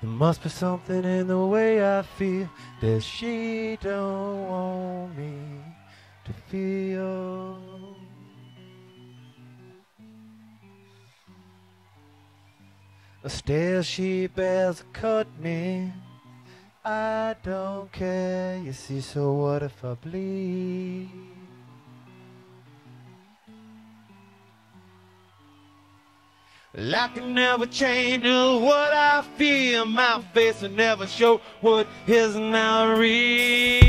There must be something in the way I feel that she don't want me to feel. Still she bears cut me. I don't care, you see, so what if I bleed? I can never change what I feel. My face will never show what is not real.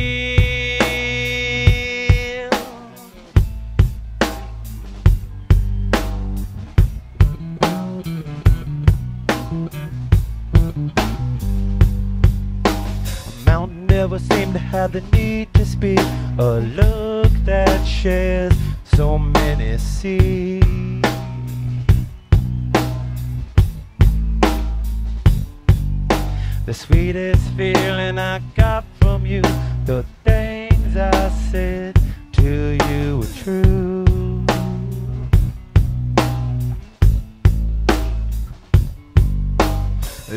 A mountain never seemed to have the need to speak. A look that shares so many seas. The sweetest feeling I got from you, the things I said to you were true.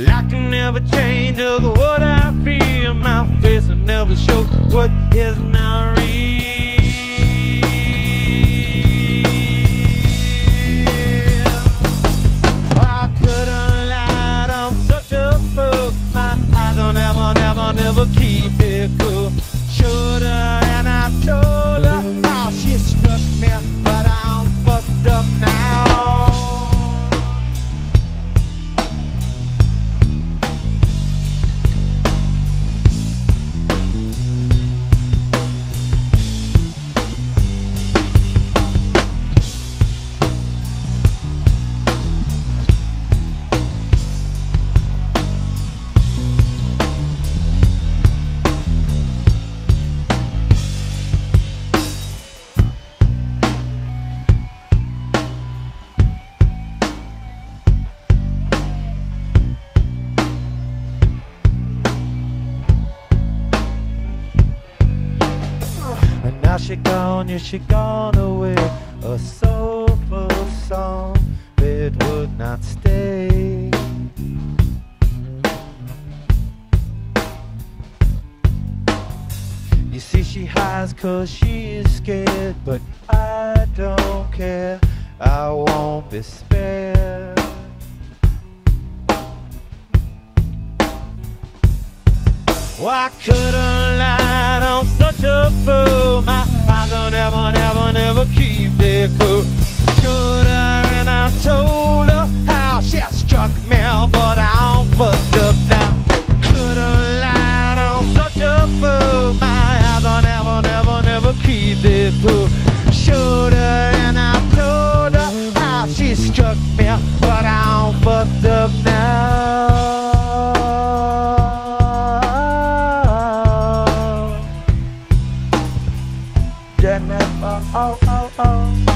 I can never change of what I feel. My face will never show what is not she gone, yeah, she gone away. A soulful song that would not stay. You see, she hides cause she is scared, but I don't care. I won't be spared. Why couldn't I lied on such a fool? My will never, never, never keep their cool. Her and I told her how she struck me, but I'm fucked up now. Could have lied on such a fool. My eyes will never, never, never keep their cool. Should her and I told her how she struck me, oh, oh, oh, oh.